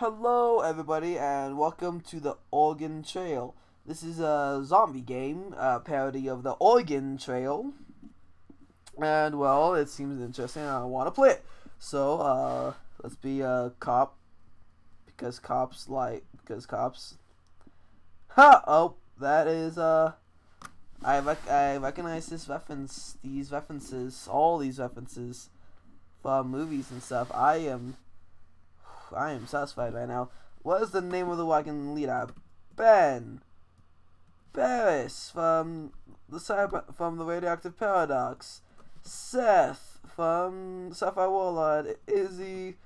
Hello, everybody, and welcome to the Organ Trail. This is a zombie game, a parody of the Oregon Trail. And, well, it seems interesting, I want to play it. So, uh, let's be a cop. Because cops like, because cops. Ha! Oh, that is, uh, I, rec I recognize this reference, these references, all these references from movies and stuff. I am I am satisfied right now. What is the name of the wagon leader? Ben. Barris from the cyber from the radioactive paradox. Seth from Sapphire Warlord. Izzy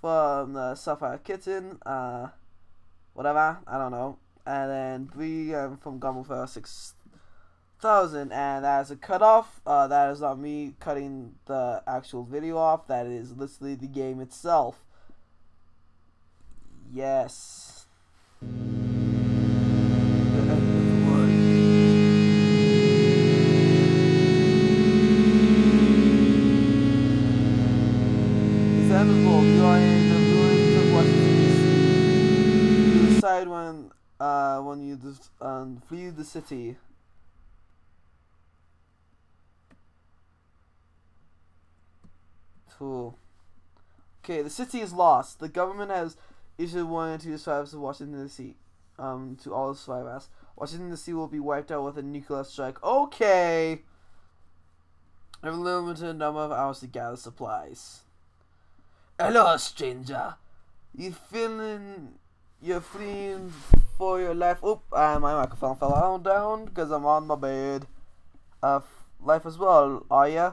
from the Sapphire Kitten. Uh, whatever. I don't know. And then Bree um, from Gumble six thousand, and that's a cutoff. Uh, that is not me cutting the actual video off. That is literally the game itself. Yes. In the ruins of decide when, uh, when you just, um, flee the city. Cool. Okay, the city is lost. The government has warning to the survivors of Washington D.C. Um, to all the survivors. Washington D.C. will be wiped out with a nuclear strike. Okay. I have a limited number of hours to gather supplies. Hello, stranger. You feeling? You're fleeing for your life? Oop! Uh, my microphone fell down because I'm on my bed. Uh, life as well, are ya?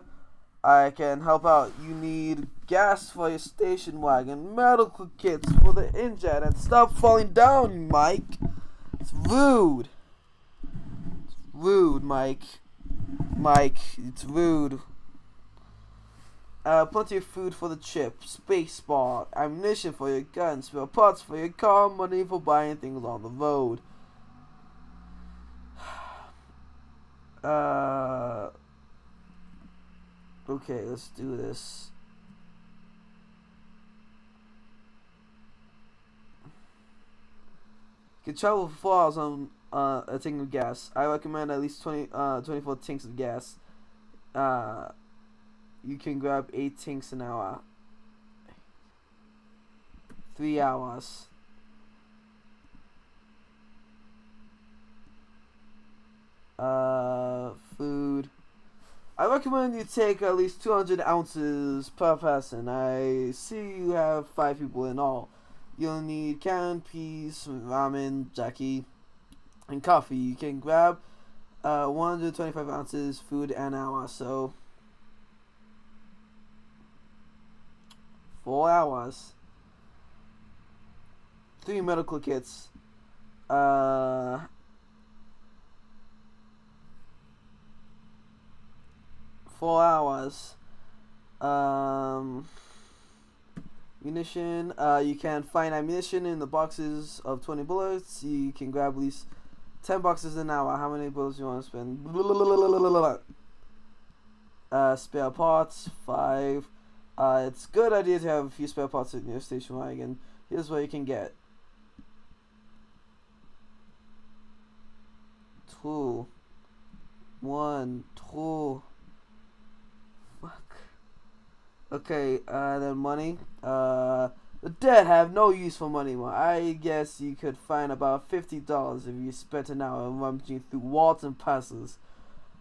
I can help out. You need gas for your station wagon, medical kits for the injured, and stop falling down, Mike. It's rude. It's rude, Mike. Mike, it's rude. Uh, plenty of food for the trip, space bar, ammunition for your guns, spare parts for your car, money for buying things on the road. Uh, okay, let's do this. Can travel for four hours on uh, a tank of gas. I recommend at least 20, uh, 24 tanks of gas. Uh, you can grab 8 tanks an hour. 3 hours. Uh, food. I recommend you take at least 200 ounces per person. I see you have 5 people in all. You'll need canned peas, ramen, jackie, and coffee. You can grab uh, 125 ounces food an hour. So four hours. Three medical kits. Uh, four hours. Um munition. Uh, you can find ammunition in the boxes of 20 bullets. You can grab at least 10 boxes an hour. How many bullets you want to spend? Uh, spare parts, 5. Uh, it's good idea to have a few spare parts in your station wagon. Here's what you can get. Two. One. Two. Okay, uh, then money. Uh, the dead have no use for money. I guess you could find about fifty dollars if you spent an hour rummaging through walls and passes.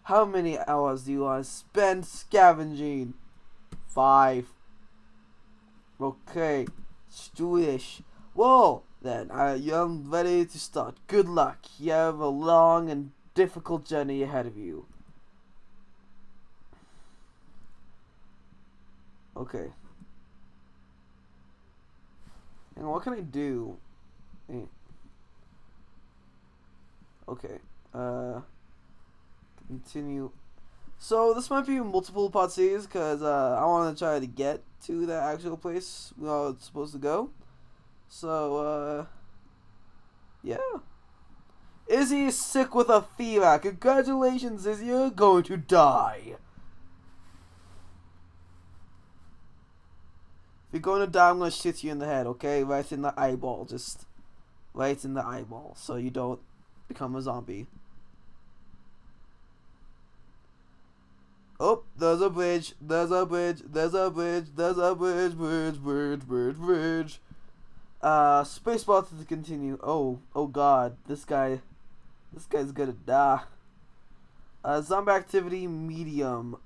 How many hours do you want to spend scavenging? Five. Okay, Jewish. Whoa, then I am ready to start. Good luck. You have a long and difficult journey ahead of you. Okay. And what can I do? Eh. Okay. Uh, continue. So this might be multiple series because uh, I want to try to get to the actual place where it's supposed to go. So uh, yeah. Izzy is sick with a fever. Congratulations, Izzy. You're going to die. You're going to die, I'm going to shoot you in the head, okay? Right in the eyeball. Just right in the eyeball. So you don't become a zombie. Oh, there's a bridge, there's a bridge, there's a bridge, there's a bridge, bridge, bridge, bridge, bridge. Uh, spacebar to continue. Oh, oh god, this guy, this guy's gonna die. Uh, zombie activity medium.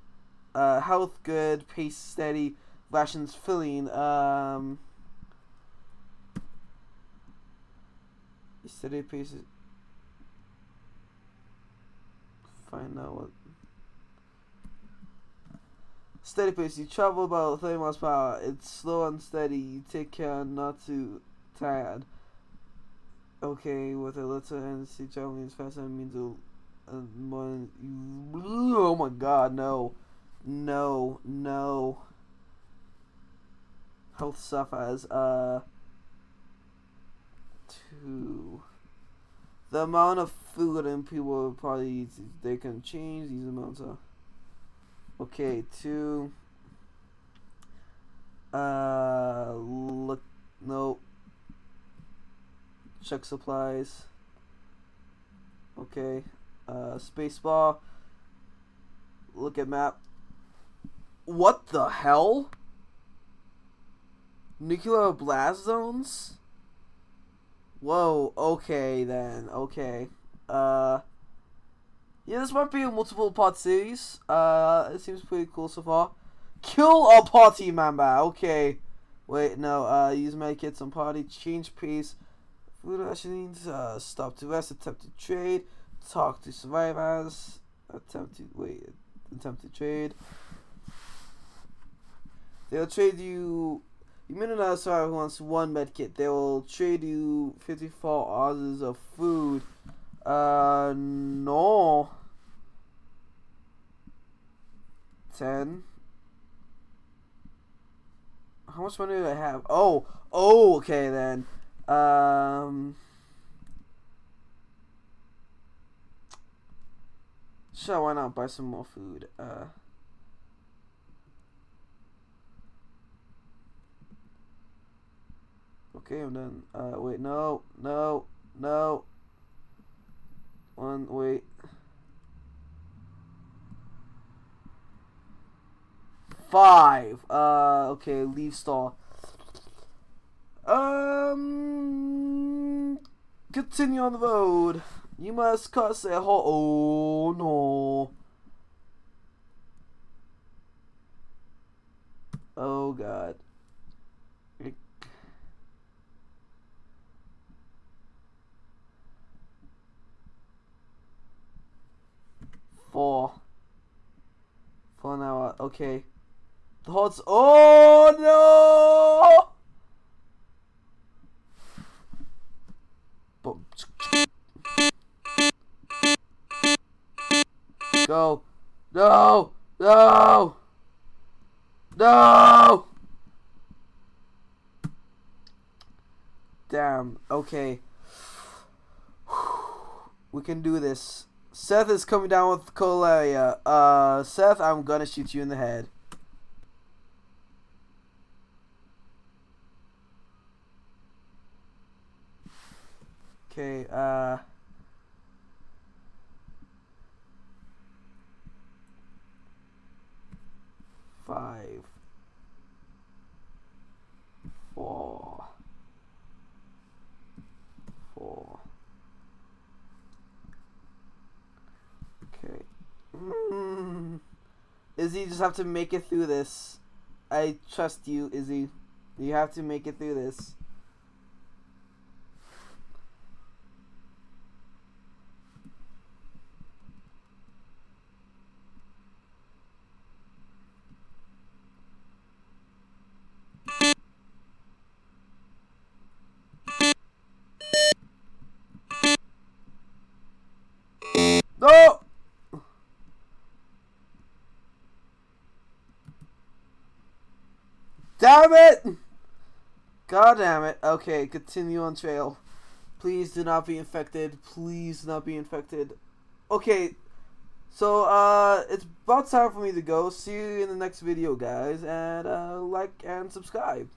Uh, health good, pace steady, rations filling. Um, steady pace. Find out what Steady pace. You travel about 30 miles per hour. It's slow and steady. You take care not to tired. Okay, with a little energy, traveling as fast as means a, a more. Oh my god, no. No, no. Health suffers. Uh. Two. The amount of food and people probably they can change these amounts of. Okay, two. Uh, look, no. Check supplies. Okay. Uh, spacebar. Look at map. What the hell? Nuclear blast zones? Whoa, okay then, okay. Uh, yeah, this might be a multiple part series. Uh, it seems pretty cool so far. Kill a party member. Okay. Wait, no. Uh, use medkits on party. Change pace. Food rationings. Uh, stop to rest. Attempt to trade. Talk to survivors. Attempt to wait. Attempt to trade. They'll trade you. You meet another survivor who wants one medkit. They will trade you 54 ounces of food. Uh, no. 10. How much money do I have? Oh, oh, okay then. Um, sure, why not buy some more food? Uh, okay, I'm done. Uh, wait, no, no, no. One, wait. Five. Uh, okay, leave stall. Um, continue on the road. You must cross a hole. Oh no. Oh god. Four. For an hour. Okay. The hot's. Oh no! Go. No! No! No! Damn. Okay. We can do this. Seth is coming down with cholera. Uh, Seth, I'm gonna shoot you in the head. Okay, uh... Five. Four. Four. Okay. Izzy, just have to make it through this. I trust you, Izzy. You have to make it through this. No! Damn it! God damn it. Okay, continue on trail. Please do not be infected. Please do not be infected. Okay, so uh, it's about time for me to go. See you in the next video, guys. And uh, like and subscribe.